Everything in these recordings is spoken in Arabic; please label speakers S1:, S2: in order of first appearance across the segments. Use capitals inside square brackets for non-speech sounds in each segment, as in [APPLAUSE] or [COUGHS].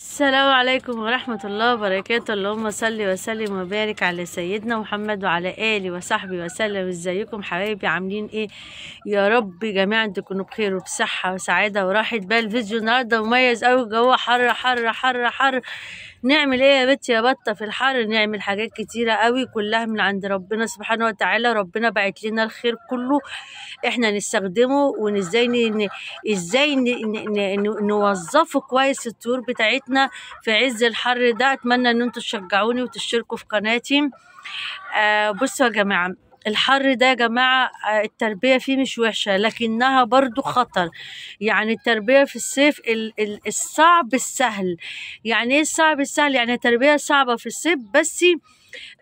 S1: السلام عليكم ورحمة الله وبركاته. اللهم صل وسلم وبارك على سيدنا محمد وعلى آله وصحبه وسلم. ازيكم حبايبي؟ عاملين إيه؟ يا رب جميعا تكونوا بخير وبصحة وسعادة وراحة بال. فيديو النهاردة مميز أوي. الجو حر حر حر حر. نعمل إيه يا بنتي يا بطة؟ في الحر نعمل حاجات كتيرة قوي كلها من عند ربنا سبحانه وتعالى. ربنا بعت لنا الخير كله. إحنا نستخدمه وازاي ن... إزاي. ن... ن... نوظفه كويس الطيور بتاعتنا في عز الحر ده. أتمنى إن أنتوا تشجعوني وتشتركوا في قناتي. آه بصوا يا جماعة الحر ده يا جماعة آه، التربية فيه مش وحشة لكنها برضو خطر. يعني التربية في الصيف ال- ال- الصعب السهل. يعني إيه الصعب السهل؟ يعني التربية صعبة في الصيف بس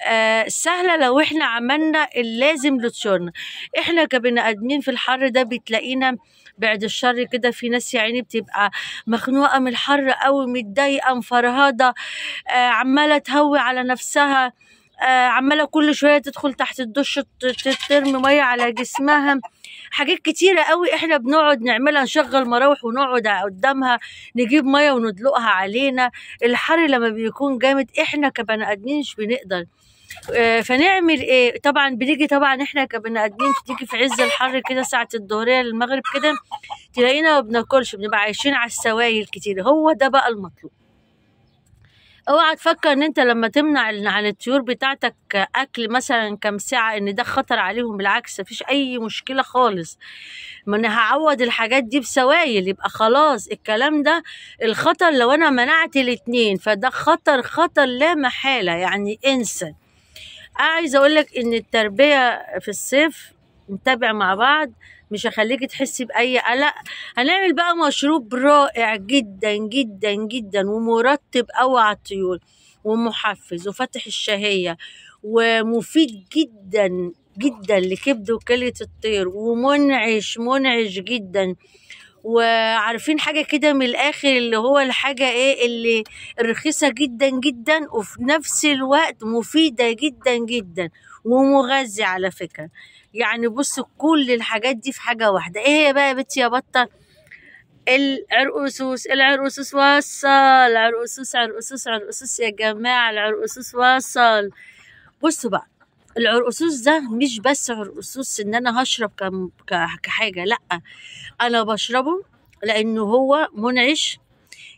S1: آه سهلة لو إحنا عملنا اللازم للشرن إحنا كبني آدمين في الحر ده بتلاقينا بعد الشر كده في ناس يا عيني بتبقى مخنوقة من الحر قوي متضايقة مفرهدة آه عمالة تهوي على نفسها. آه عمالة كل شوية تدخل تحت الدش ترمي مية على جسمها. حاجات كتيرة قوي إحنا بنقعد نعملها نشغل مراوح ونقعد قدامها نجيب مية وندلقها علينا. الحر لما بيكون جامد إحنا كبني آدمين مش بنقدر. آه، فنعمل إيه؟ طبعا بنيجي طبعا إحنا كبني آدمين تيجي في عز الحر كده ساعة الظهرية للمغرب كده تلاقينا ما بناكلش بنبقى عايشين على السوائل كتير. هو ده بقى المطلوب. أوعى تفكر إن أنت لما تمنع عن الطيور بتاعتك أكل مثلا كام ساعة إن ده خطر عليهم بالعكس مفيش أي مشكلة خالص. ما أنا هعوض الحاجات دي بسوائل يبقى خلاص الكلام ده الخطر لو أنا منعت الاتنين فده خطر خطر لا محالة يعني انسى عايزه أقول لك إن التربية في الصيف نتابع مع بعض مش هخليكي تحسي بأي قلق. هنعمل بقى مشروب رائع جدا جدا جدا ومرطب قوي على الطيور ومحفز وفتح الشهية ومفيد جدا جدا لكبد وكلية الطير ومنعش منعش جدا. وعارفين حاجة كده من الآخر اللي هو الحاجة إيه اللي رخيصة جدا جدا وفي نفس الوقت مفيدة جدا جدا ومغذي على فكرة. يعني بص كل الحاجات دي في حاجة واحدة. إيه هي بقى يا بنتي يا بطة؟ العرقسوس العرقسوس وصل عرقسوس عرقسوس عرقسوس يا جماعة العرقسوس وصل. بصوا بقى العرقسوس ده مش بس عرقسوس إن أنا هشرب كم- ك- كحاجة لأ أنا بشربه لأنه هو منعش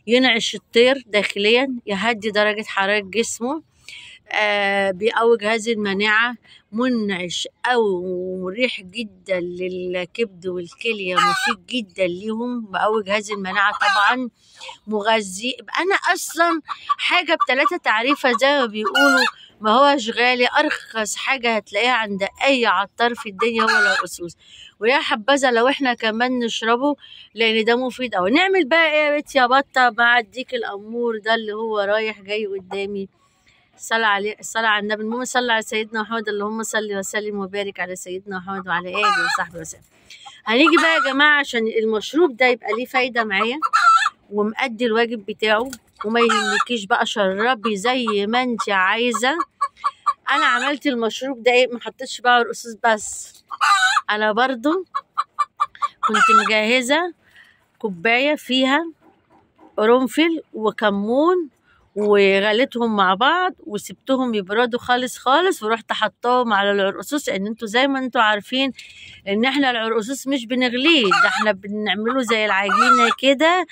S1: ينعش الطير داخليا يهدي درجة حرارة جسمه آه بيقوي جهاز المناعة منعش أوي ومريح جدا للكبد والكلية مفيد جدا ليهم بقوي جهاز المناعة طبعا مغذي أنا أصلا حاجة بتلاتة تعريفة زي ما بيقولوا ما هوش غالي أرخص حاجة هتلاقيها عند أي عطار في الدنيا هو العرقسوس ويا حبذا لو إحنا كمان نشربه لأن ده مفيد أوي. نعمل بقى إيه يا بنت يا بطة؟ مع الديك الأمور. ده اللي هو رايح جاي قدامي. صلى عليه الصلاة على النبي. المهم صلى على سيدنا محمد. اللهم صل وسلم وبارك على سيدنا محمد وعلى آله وصحبه وسلم. هنيجي بقى يا جماعة عشان المشروب ده يبقى ليه فايدة معايا. ومأدي الواجب بتاعه وما يهمكيش بقى شربي زي ما انت عايزة. أنا عملت المشروب ده إيه ما حطيتش بقى رقصوص بس. أنا برضو كنت مجهزة كوباية فيها قرنفل وكمون وغليتهم مع بعض وسبتهم يبردوا خالص خالص ورحت حطاهم على العرقسوس لأن أنتوا زي ما أنتوا عارفين إن إحنا العرقسوس مش بنغليه ده إحنا بنعمله زي العجينة كده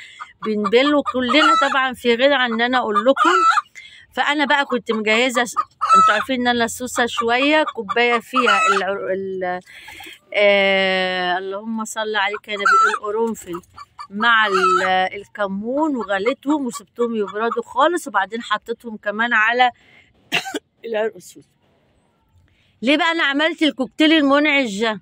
S1: بنبله كلنا طبعا في غنى عن إن أنا أقول لكم فأنا بقى كنت مجهزة أنتوا عارفين إن أنا سوسة شوية كوباية فيها. ال... آه... اللهم صل عليك يا نبي القرنفل مع ال- الكمون وغليتهم وسبتهم يبردوا خالص وبعدين حطيتهم كمان على [COUGHS] العرقسوس ليه بقى أنا عملت الكوكتيل المنعش ده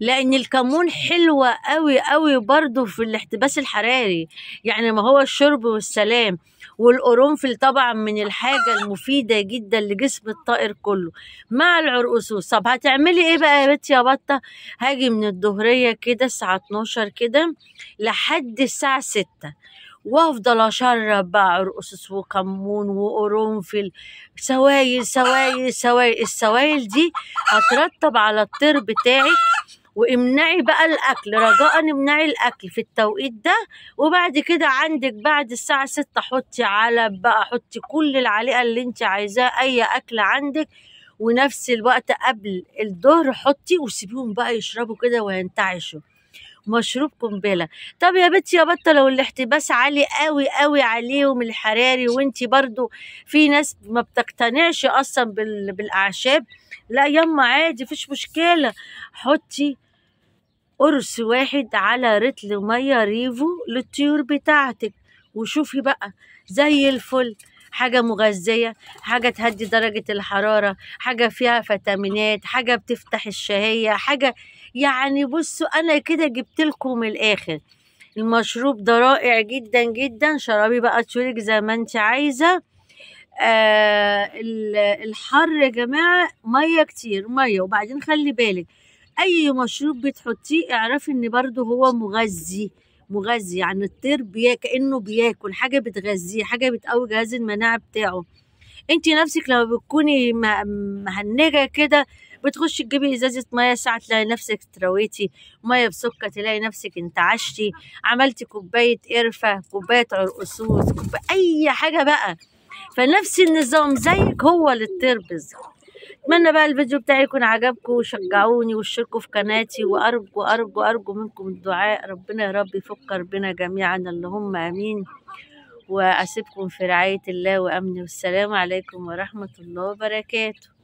S1: لأن الكمون حلوة قوي قوي برضو في الاحتباس الحراري. يعني ما هو الشرب والسلام والقرنفل طبعا من الحاجة المفيدة جدا لجسم الطائر كله. مع العرقسوس طب هتعملي إيه بقى يا بنتي يا بطة؟ هاجي من الظهرية كده الساعة 12 كده لحد الساعة 6 وأفضل أشرب بقى عرقسوس وكمون وقرنفل. سوايل سوايل سوايل. السوايل دي هترطب على الطير بتاعك وامنعي بقى الأكل رجاء امنعي الأكل في التوقيت ده. وبعد كده عندك بعد الساعة ستة حطي علب بقى حطي كل العليقة اللي انت عايزاه أي أكل عندك. ونفس الوقت قبل الظهر حطي وسيبيهم بقى يشربوا كده وينتعشوا. مشروب قنبلة. طب يا بنتي يا بطة لو الاحتباس عالي قوي قوي عليهم الحراري وانتي برضو في ناس ما بتقتنعش أصلا بال- بالأعشاب لا يما عادي مفيش مشكلة. حطي قرص واحد على رتل مية ريفو للطيور بتاعتك. وشوفي بقى زي الفل. حاجة مغذية حاجة تهدي درجة الحرارة حاجة فيها فيتامينات حاجة بتفتح الشهية حاجة يعني بصوا أنا كده جبت لكم من الآخر. المشروب ده رائع جدا جدا. شربي بقى طيورك زي ما أنت عايزة. آه ال- الحر يا جماعة مية كتير مية. وبعدين خلي بالك أي مشروب بتحطيه اعرفي إن برضو هو مغذي مغذي يعني الطير بيا كأنه بياكل حاجة بتغذيه حاجة بتقوي جهاز المناعة بتاعه. انت نفسك لما بتكوني مهنجة كده بتخشي تجيبي إزازة ميه ساعة تلاقي نفسك ترويتي ميه بسكر تلاقي نفسك انتعشتي عملتي كوباية قرفة كوباية عرقسوس كوباية أي حاجة بقى. فنفس النظام زيك هو للطير بالظبط. أتمنى بقى الفيديو بتاعي يكون عجبكم وشجعوني واشتركوا في قناتي وأرجو ارجو ارجو منكم الدعاء. ربنا يا رب يفكر بنا جميعا اللهم آمين. وأسيبكم في رعاية الله وأمنه. والسلام عليكم ورحمة الله وبركاته.